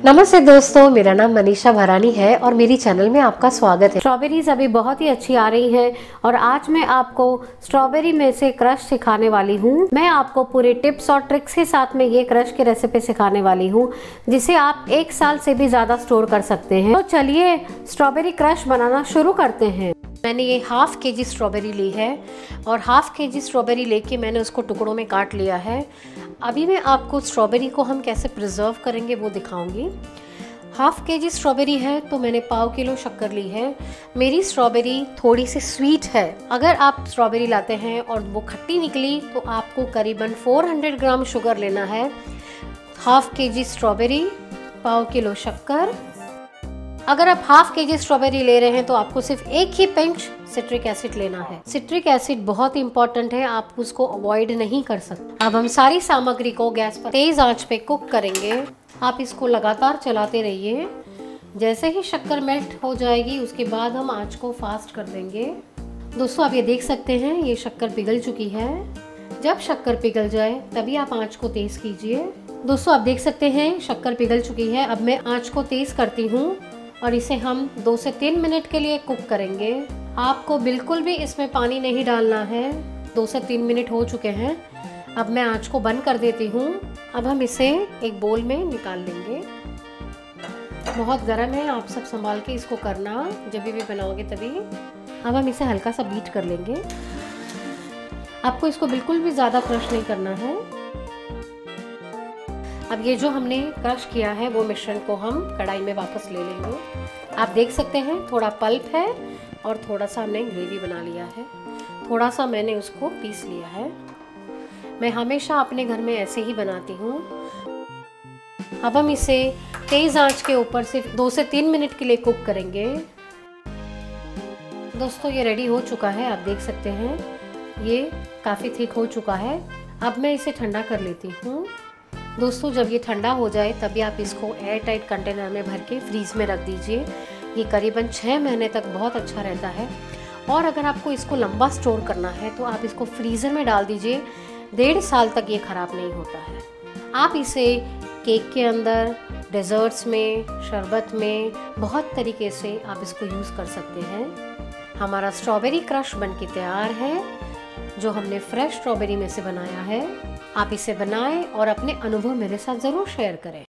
नमस्ते दोस्तों, मेरा नाम मनीषा भरानी है और मेरी चैनल में आपका स्वागत है। स्ट्रॉबेरीज अभी बहुत ही अच्छी आ रही हैं और आज मैं आपको स्ट्रॉबेरी में से क्रश सिखाने वाली हूँ। मैं आपको पूरे टिप्स और ट्रिक्स के साथ में ये क्रश की रेसिपी सिखाने वाली हूँ, जिसे आप एक साल से भी ज़्यादा स्टोर कर सकते हैं। तो चलिए स्ट्रॉबेरी क्रश बनाना शुरू करते हैं। मैंने ये हाफ़ के जी स्ट्रॉबेरी ली है और हाफ़ के जी स्ट्रॉबेरी लेके मैंने उसको टुकड़ों में काट लिया है। अभी मैं आपको स्ट्रॉबेरी को हम कैसे प्रिजर्व करेंगे वो दिखाऊँगी। हाफ़ के जी स्ट्रॉबेरी है तो मैंने पाव किलो शक्कर ली है। मेरी स्ट्रॉबेरी थोड़ी सी स्वीट है। अगर आप स्ट्रॉबेरी लाते हैं और वो खट्टी निकली तो आपको करीबन 400 ग्राम शुगर लेना है। हाफ़ के जी स्ट्रॉबेरी पाव किलो शक्कर अगर आप हाफ़ के जी स्ट्रॉबेरी ले रहे हैं तो आपको सिर्फ़ एक ही पिंच सिट्रिक एसिड लेना है। सिट्रिक एसिड बहुत इंपॉर्टेंट है, आप उसको अवॉइड नहीं कर सकते। अब हम सारी सामग्री को गैस पर तेज आँच पे कुक करेंगे। आप इसको लगातार चलाते रहिए। जैसे ही शक्कर मेल्ट हो जाएगी, उसके बाद हम आँच को फास्ट कर देंगे। दोस्तों, आप ये देख सकते हैं, ये शक्कर पिघल चुकी है। जब शक्कर पिघल जाए, तभी आप आँच को तेज कीजिए। दोस्तों, आप देख सकते हैं, शक्कर पिघल चुकी है। अब मैं आँच को तेज करती हूँ। और इसे हम दो से तीन मिनट के लिए कुक करेंगे। आपको बिल्कुल भी इसमें पानी नहीं डालना है। दो से तीन मिनट हो चुके हैं। अब मैं आँच को बंद कर देती हूँ। अब हम इसे एक बोल में निकाल लेंगे। बहुत गर्म है, आप सब संभाल के इसको करना। जब भी बनाओगे तभी। अब हम इसे हल्का सा बीट कर लेंगे। आपको इसको बिल्कुल भी ज़्यादा क्रश नहीं करना है। अब ये जो हमने क्रश किया है, वो मिश्रण को हम कढ़ाई में वापस ले लेंगे। आप देख सकते हैं, थोड़ा पल्प है और थोड़ा सा हमने ग्रेवी बना लिया है। थोड़ा सा मैंने उसको पीस लिया है। मैं हमेशा अपने घर में ऐसे ही बनाती हूँ। अब हम इसे तेज़ आँच के ऊपर सिर्फ़ दो से तीन मिनट के लिए कुक करेंगे। दोस्तों, ये रेडी हो चुका है, आप देख सकते हैं। ये काफ़ी थिक हो चुका है। अब मैं इसे ठंडा कर लेती हूँ। दोस्तों, जब ये ठंडा हो जाए, तभी आप इसको एयर टाइट कंटेनर में भर के फ्रीज़ में रख दीजिए। ये करीबन छः महीने तक बहुत अच्छा रहता है। और अगर आपको इसको लंबा स्टोर करना है तो आप इसको फ्रीज़र में डाल दीजिए। डेढ़ साल तक ये ख़राब नहीं होता है। आप इसे केक के अंदर डेजर्ट्स में, शरबत में, बहुत तरीके से आप इसको यूज़ कर सकते हैं। हमारा स्ट्रॉबेरी क्रश बन के तैयार है। जो हमने फ्रेश स्ट्रॉबेरी में से बनाया है, आप इसे बनाएँ और अपने अनुभव मेरे साथ ज़रूर शेयर करें।